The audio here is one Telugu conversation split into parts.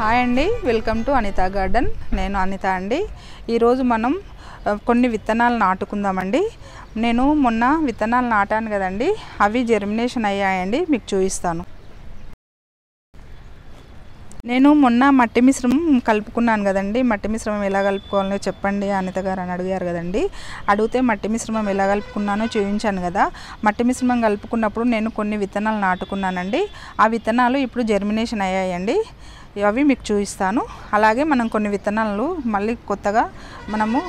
హాయ్ అండి వెల్కమ్ టు అనిత గార్డెన్. నేను అనిత అండి. ఈరోజు మనం కొన్ని విత్తనాలు నాటుకుందామండి. నేను మొన్న విత్తనాలు నాటాను కదండి అవి జర్మినేషన్ అయ్యాయండి మీకు చూపిస్తాను. నేను మొన్న మట్టి మిశ్రమం కలుపుకున్నాను కదండి మట్టి మిశ్రమం ఎలా కలుపుకోవాలో చెప్పండి అనిత గారు అని అడిగారు కదండి. అడిగితే మట్టి మిశ్రమం ఎలా కలుపుకున్నానో చూపించాను కదా. మట్టి మిశ్రమం కలుపుకున్నప్పుడు నేను కొన్ని విత్తనాలు నాటుకున్నానండి. ఆ విత్తనాలు ఇప్పుడు జర్మినేషన్ అయ్యాయండి. అవి మీకు చూపిస్తాను. అలాగే మనం కొన్ని విత్తనాలు మళ్ళీ కొత్తగా మనము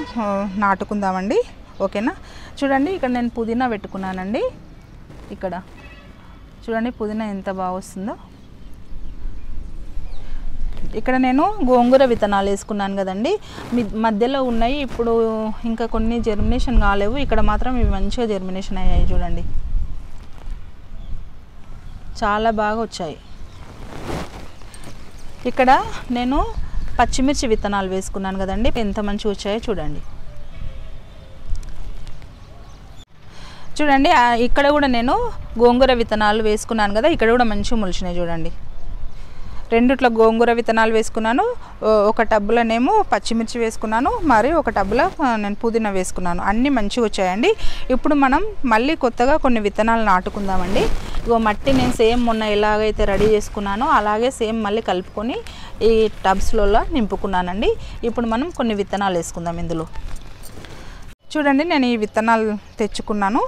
నాటుకుందామండి. ఓకేనా? చూడండి ఇక్కడ నేను పుదీనా పెట్టుకున్నానండి. ఇక్కడ. చూడండి పుదీనా ఎంత బాగా వస్తుందో. ఇక్కడ నేను గోంగూర విత్తనాలు వేసుకున్నాను కదండి. మీ- మధ్యలో ఉన్నాయి ఇప్పుడు ఇంకా కొన్ని జర్మినేషన్ కాలేవు. ఇక్కడ మాత్రం ఇవి మంచిగా జర్మినేషన్ అయ్యాయి చూడండి. చాలా బాగా వచ్చాయి. ఇక్కడ నేను పచ్చిమిర్చి విత్తనాలు వేసుకున్నాను కదండి. ఎంత మంచిగా వచ్చాయో చూడండి. చూడండి ఇక్కడ కూడా నేను గోంగూర విత్తనాలు వేసుకున్నాను కదా ఇక్కడ కూడా మంచిగా మొలిచినాయి చూడండి. రెండిట్లో గోంగూర విత్తనాలు వేసుకున్నాను ఒక టబ్బులోనేమో పచ్చిమిర్చి వేసుకున్నాను మరి ఒక టబ్బులో నేను పుదీనా వేసుకున్నాను. అన్నీ మంచిగా వచ్చాయండి. ఇప్పుడు మనం మళ్ళీ కొత్తగా కొన్ని విత్తనాలు నాటుకుందామండి. ఇగో మట్టి నేను సేమ్ మొన్న ఎలాగైతే రెడీ చేసుకున్నానో అలాగే సేమ్ మళ్ళీ కలుపుకొని ఈ టబ్స్లలో నింపుకున్నానండి. ఇప్పుడు మనం కొన్ని విత్తనాలు వేసుకుందాం ఇందులో. చూడండి నేను ఈ విత్తనాలు తెచ్చుకున్నాను.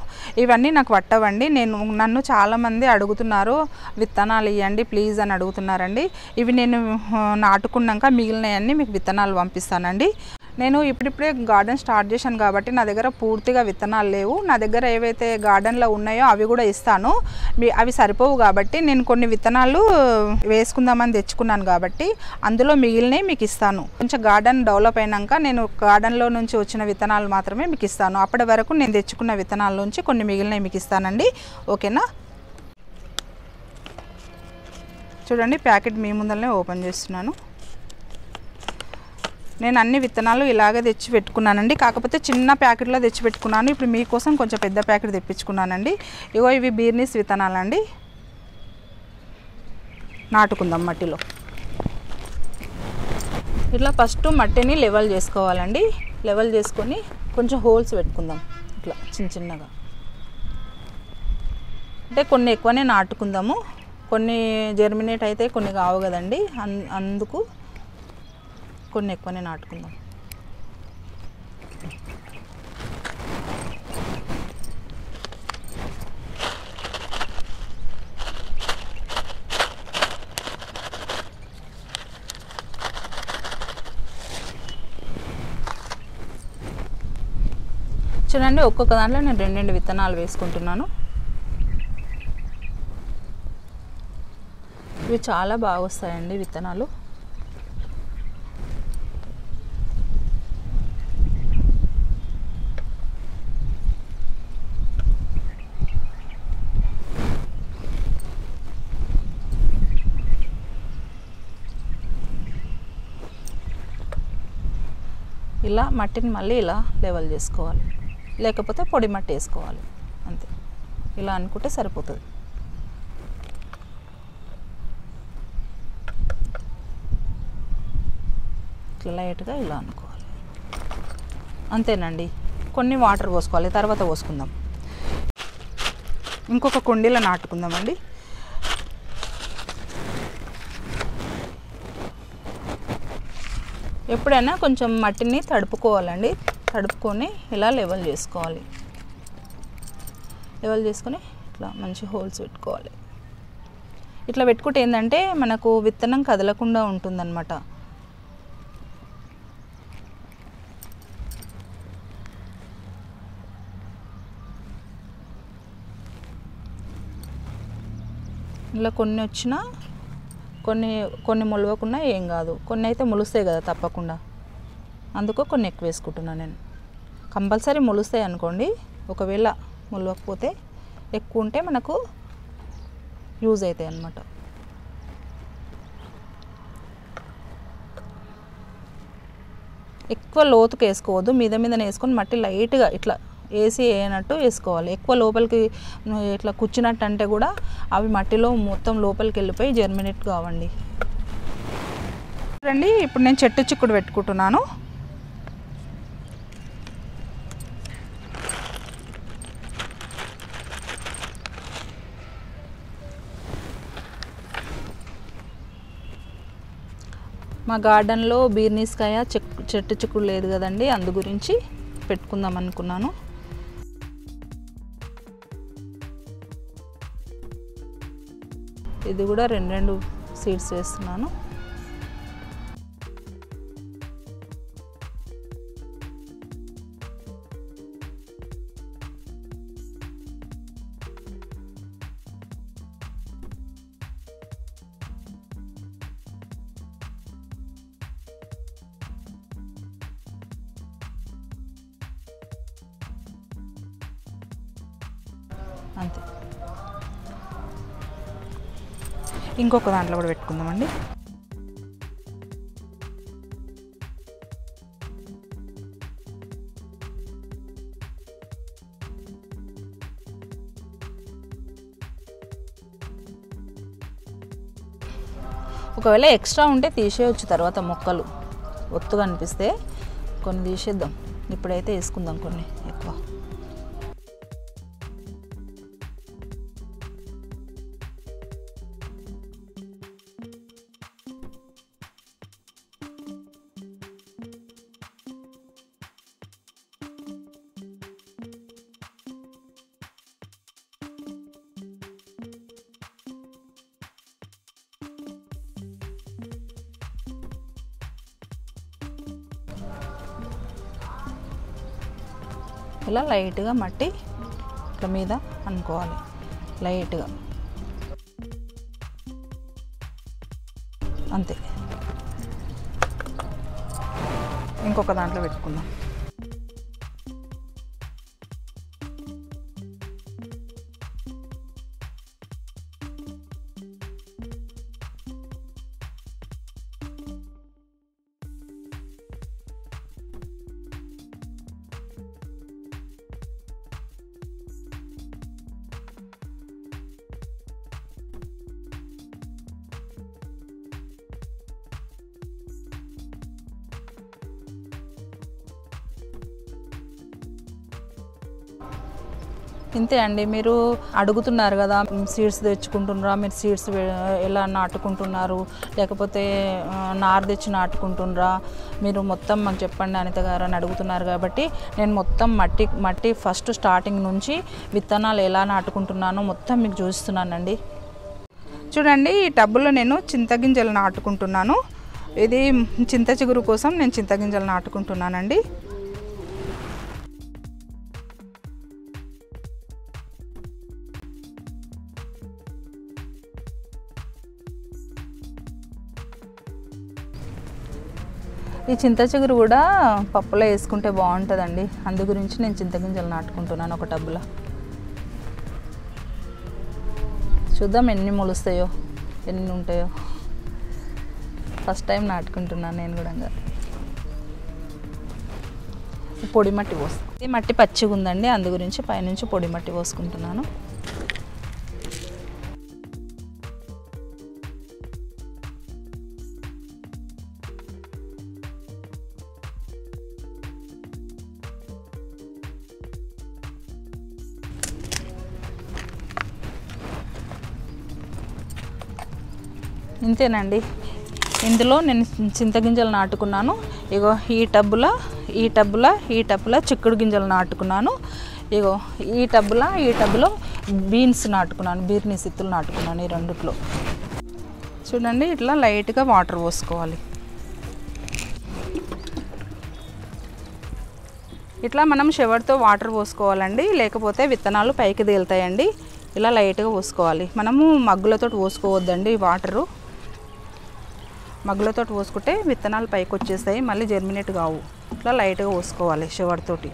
ఇవన్నీ నాకు పట్టవండి. నేను నన్ను చాలామంది అడుగుతున్నారు విత్తనాలు ఇవ్వండి ప్లీజ్ అని అడుగుతున్నారండి. ఇవి నేను నాటుకున్నాక మిగిలినవన్నీ మీకు విత్తనాలు పంపిస్తానండి. నేను ఇప్పుడిప్పుడే గార్డెన్ స్టార్ట్ చేశాను కాబట్టి నా దగ్గర పూర్తిగా విత్తనాలు లేవు. నా దగ్గర ఏవైతే గార్డెన్లో ఉన్నాయో అవి కూడా ఇస్తాను. మీ అవి సరిపోవు కాబట్టి నేను కొన్ని విత్తనాలు వేసుకుందామని తెచ్చుకున్నాను కాబట్టి అందులో మిగిలినవి మీకు ఇస్తాను. కొంచెం గార్డెన్ డెవలప్ అయినాక నేను గార్డెన్లో నుంచి వచ్చిన విత్తనాలు మాత్రమే మీకు ఇస్తాను. అప్పటి వరకు నేను తెచ్చుకున్న విత్తనాల నుంచి కొన్ని మిగిలినవి మీకు ఇస్తానండి. ఓకేనా? చూడండి ప్యాకెట్ మీ ముందరనే ఓపెన్ చేస్తున్నాను. నేను అన్ని విత్తనాలు ఇలాగే తెచ్చి పెట్టుకున్నానండి. కాకపోతే చిన్న ప్యాకెట్లో తెచ్చి పెట్టుకున్నాను. ఇప్పుడు మీకోసం కొంచెం పెద్ద ప్యాకెట్ తెప్పించుకున్నానండి. ఇగో ఇవి బీర్నీస్ విత్తనాలండి. నాటుకుందాం మట్టిలో. ఇట్లా ఫస్ట్ మట్టిని లెవెల్ చేసుకోవాలండి. లెవెల్ చేసుకొని కొంచెం హోల్స్ పెట్టుకుందాం. ఇట్లా చిన్న చిన్నగా. అంటే కొన్ని ఎక్కువనే నాటుకుందాము. కొన్ని జర్మినేట్ అయితే కొన్ని కావు కదండి. అందుకు కొన్ని ఎక్కువనే నాటుకుందాం. చూడండి ఒక్కొక్క దాంట్లో నేను రెండు రెండు విత్తనాలు వేసుకుంటున్నాను. ఇవి చాలా బాగా వస్తాయండి విత్తనాలు. ఇలా మట్టిని మళ్ళీ ఇలా లెవెల్ చేసుకోవాలి. లేకపోతే పొడి మట్టి వేసుకోవాలి. అంతే. ఇలా అనుకుంటే సరిపోతుంది. ఇట్లా లైట్గా ఇలా అనుకోవాలి. అంతేనండి. కొన్ని వాటర్ పోసుకోవాలి. తర్వాత పోసుకుందాం. ఇంకొక కుండీలో నాటుకుందామండి. ఎప్పుడైనా కొంచెం మట్టిని తడుపుకోవాలండి. తడుపుకొని ఇలా లెవెల్ చేసుకోవాలి. లెవెల్ చేసుకొని ఇట్లా మంచి హోల్స్ పెట్టుకోవాలి. ఇట్లా పెట్టుకుంటే ఏంటంటే మనకు విత్తనం కదలకుండా ఉంటుందన్నమాట. ఇలా కొన్ని వచ్చినా కొన్ని కొన్ని మొలవకున్నా ఏం కాదు. కొన్ని అయితే మొలుస్తాయి కదా తప్పకుండా. అందుకు కొన్ని ఎక్కువ వేసుకుంటున్నాను నేను. కంపల్సరీ మొలుస్తాయి అనుకోండి. ఒకవేళ మొలవకపోతే ఎక్కువ ఉంటే మనకు యూజ్ అవుతాయి అన్నమాట. ఎక్కువ లోతుకు వేసుకోవద్దు. మీద మీద వేసుకొని మట్టి లైట్గా ఇట్లా వేసి వేయనట్టు వేసుకోవాలి. ఎక్కువ లోపలికి ఇట్లా కూర్చున్నట్టు అంటే కూడా అవి మట్టిలో మొత్తం లోపలికి వెళ్ళిపోయి జర్మినేట్ కావండి. రండి ఇప్పుడు నేను చెట్టు చిక్కుడు పెట్టుకుంటున్నాను. మా గార్డెన్లో బీర్నీస్కాయ చెక్ చెట్టు చిక్కుడు లేదు కదండి అందు గురించి పెట్టుకుందాం అనుకున్నాను. ఇది కూడా రెండు రెండు సీడ్స్ వేస్తున్నాను. అంతే. ఇంకొక దాంట్లో కూడా పెట్టుకుందామండి. ఒకవేళ ఎక్స్ట్రా ఉంటే తీసేయచ్చు తర్వాత మొక్కలు. ఒత్తుగా అనిపిస్తే కొన్ని తీసేద్దాం. ఇప్పుడైతే వేసుకుందాం కొన్ని ఎక్కువ. ఇలా లైట్గా మట్టి ఇట్లా మీద అనుకోవాలి. లైట్గా. అంతే. ఇంకొక దాంట్లో పెట్టుకుందాం. ఇంతే అండి. మీరు అడుగుతున్నారు కదా సీడ్స్ తెచ్చుకుంటున్నారా మీరు సీడ్స్ ఎలా నాటుకుంటున్నారు లేకపోతే నారు తెచ్చి నాటుకుంటున్నారా మీరు మొత్తం మాకు చెప్పండి అనిత గారు అని అడుగుతున్నారు కాబట్టి నేను మొత్తం మట్టి మట్టి ఫస్ట్ స్టార్టింగ్ నుంచి విత్తనాలు ఎలా నాటుకుంటున్నానో మొత్తం మీకు చూస్తున్నానండి చూడండి ఈ టబ్బులో నేను చింతగింజలు నాటుకుంటున్నాను. ఇది చింత చిగురు కోసం నేను చింతగింజలు నాటుకుంటున్నానండి. ఈ చింత చిగురు కూడా పప్పులో వేసుకుంటే బాగుంటుందండి. అందు గురించి నేను చింతగింజలు నాటుకుంటున్నాను ఒక టబ్బులో. చూద్దాం ఎన్ని మొలుస్తాయో ఎన్ని ఉంటాయో. ఫస్ట్ టైం నాటుకుంటున్నాను నేను కూడా పొడి మట్టి పోస్తాను ఈ మట్టి పచ్చిగా ఉందండి అందు గురించి పైనుంచి పొడి మట్టి పోసుకుంటున్నాను. ఇంతేనండి. ఇందులో నేను చింతగింజలు నాటుకున్నాను. ఇగో ఈ టబ్బుల ఈ టబ్బుల ఈ టబ్బుల చిక్కుడు గింజలు నాటుకున్నాను. ఇగో ఈ టబ్బుల ఈ టబ్బులో బీన్స్ నాటుకున్నాను. బీర్ని సిత్తులు నాటుకున్నాను ఈ రెండిట్లో. చూడండి ఇట్లా లైట్గా వాటర్ పోసుకోవాలి. ఇట్లా మనం షవర్తో వాటర్ పోసుకోవాలండి. లేకపోతే విత్తనాలు పైకి తేలుతాయండి. ఇలా లైట్గా పోసుకోవాలి. మనము మగ్గులతో పోసుకోవద్దండి వాటరు. మగ్గులతో పోసుకుంటే విత్తనాలు పైకి వచ్చేస్తాయి మళ్ళీ జర్మినేట్ కావు. ఇట్లా లైట్గా పోసుకోవాలి షవర్తోటి.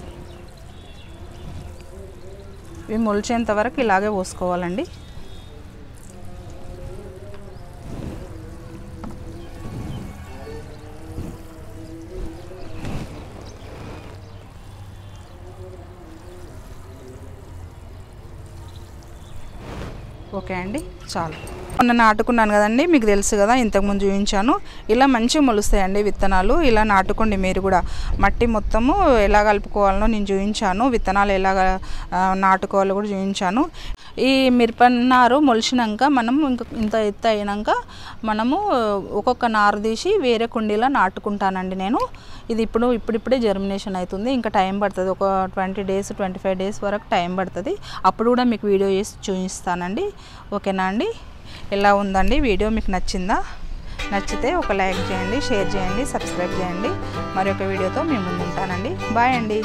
ఇవి మొలిచేంత వరకు ఇలాగే పోసుకోవాలండి. ఓకే అండి చాలు. మొన్న నాటుకున్నాను కదండి మీకు తెలుసు కదా ఇంతకుముందు చూపించాను. ఇలా మంచిగా మొలుస్తాయండి విత్తనాలు. ఇలా నాటుకోండి మీరు కూడా. మట్టి మొత్తము ఎలా కలుపుకోవాలనో నేను చూపించాను. విత్తనాలు ఎలా నాటుకోవాలో కూడా చూపించాను. ఈ మిరపనారు మొలిచినాక మనం ఇంక ఇంత ఎత్తు అయినాక మనము ఒక్కొక్క నారు తీసి వేరే కుండీలో నాటుకుంటానండి నేను. ఇది ఇప్పుడు ఇప్పుడిప్పుడే జర్మినేషన్ అవుతుంది. ఇంకా టైం పడుతుంది. ఒక twenty days twenty five days వరకు టైం పడుతుంది. అప్పుడు కూడా మీకు వీడియో చేసి చూపిస్తానండి. ఓకేనా అండి? ఎలా ఉందండి? వీడియో మీకు నచ్చిందా? నచ్చితే ఒక లైక్ చేయండి షేర్ చేయండి సబ్స్క్రైబ్ చేయండి. మరి వీడియోతో మేము ముందు ఉంటానండి బాయ్ అండి.